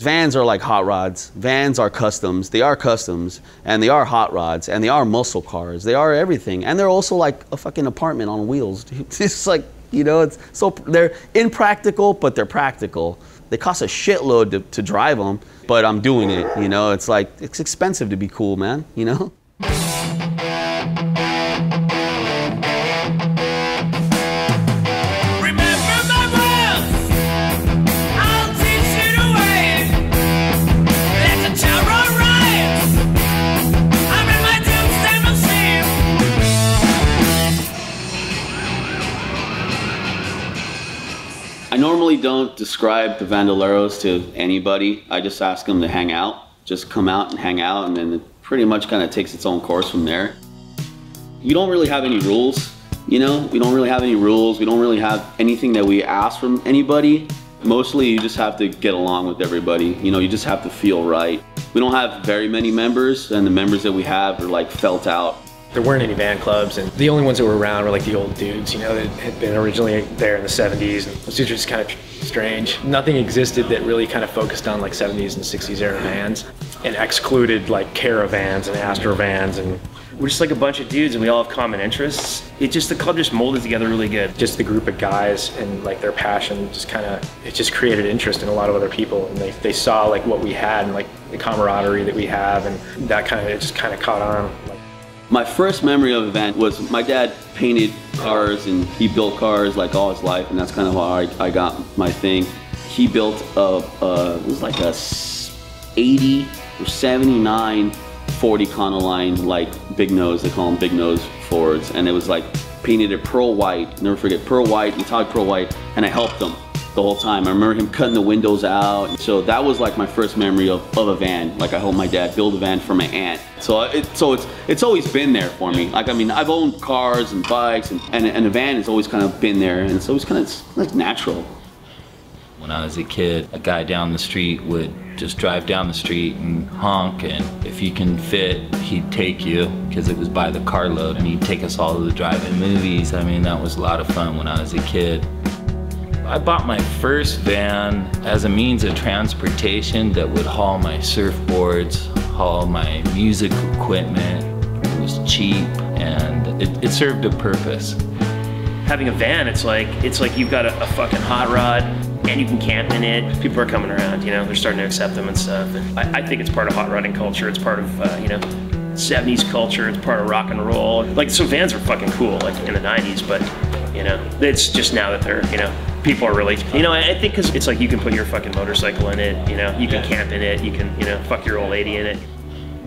Vans are like hot rods. Vans are customs. They are customs, and they are hot rods, and they are muscle cars. They are everything, and they're also like a fucking apartment on wheels. It's like you know, it's so they're impractical, but they're practical. They cost a shitload to, to drive them, but I'm doing it. You know, it's like it's expensive to be cool, man. You know. normally don't describe the Vandoleros to anybody. I just ask them to hang out, just come out and hang out, and then it pretty much kind of takes its own course from there. We don't really have any rules, you know? We don't really have any rules. We don't really have anything that we ask from anybody. Mostly you just have to get along with everybody. You know, you just have to feel right. We don't have very many members, and the members that we have are like felt out there weren't any van clubs, and the only ones that were around were like the old dudes, you know, that had been originally there in the 70s. And those dudes were just kind of strange. Nothing existed that really kind of focused on like 70s and 60s era vans and excluded like caravans and astrovans and we're just like a bunch of dudes and we all have common interests. It just, the club just molded together really good. Just the group of guys and like their passion just kind of, it just created interest in a lot of other people. And they, they saw like what we had and like the camaraderie that we have and that kind of, it just kind of caught on. My first memory of event was my dad painted cars and he built cars like all his life and that's kind of how I, I got my thing. He built a, a, it was like a 80 or 79 40 Econoline like big nose, they call them big nose Fords and it was like painted it pearl white, never forget pearl white, metallic pearl white and I helped them the whole time. I remember him cutting the windows out. So that was like my first memory of, of a van. Like I helped my dad build a van for my aunt. So it, so it's it's always been there for me. Like I mean, I've owned cars and bikes and, and, and a van has always kind of been there and it's always kind of like natural. When I was a kid, a guy down the street would just drive down the street and honk and if you can fit, he'd take you because it was by the carload and he'd take us all to the drive-in movies. I mean, that was a lot of fun when I was a kid. I bought my first van as a means of transportation that would haul my surfboards, haul my music equipment. It was cheap and it, it served a purpose. Having a van, it's like it's like you've got a, a fucking hot rod and you can camp in it. People are coming around, you know, they're starting to accept them and stuff. And I, I think it's part of hot rodding culture. It's part of, uh, you know, 70s culture. It's part of rock and roll. Like, so vans are fucking cool, like in the 90s, but, you know, it's just now that they're, you know, people are really, you know, I think because it's like you can put your fucking motorcycle in it, you know, you can camp in it, you can, you know, fuck your old lady in it.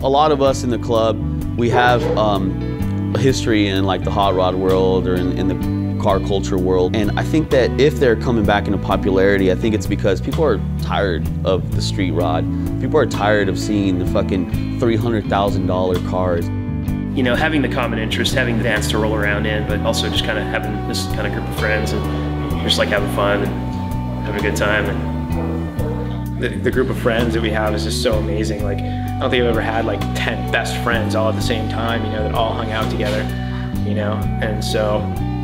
A lot of us in the club, we have um, a history in like the hot rod world or in, in the car culture world. And I think that if they're coming back into popularity, I think it's because people are tired of the street rod. People are tired of seeing the fucking $300,000 cars. You know, having the common interest, having the vans to roll around in, but also just kind of having this kind of group of friends and just like having fun and having a good time. And the, the group of friends that we have is just so amazing. Like, I don't think I've ever had like 10 best friends all at the same time, you know, that all hung out together, you know? And so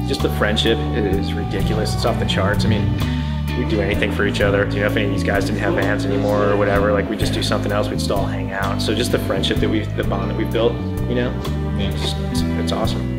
just the friendship is ridiculous. It's off the charts. I mean, we'd do anything for each other. You know, if any of these guys didn't have bands anymore or whatever, like we'd just do something else, we'd still hang out. So just the friendship that we've, the bond that we've built, you know, it's, it's, it's awesome.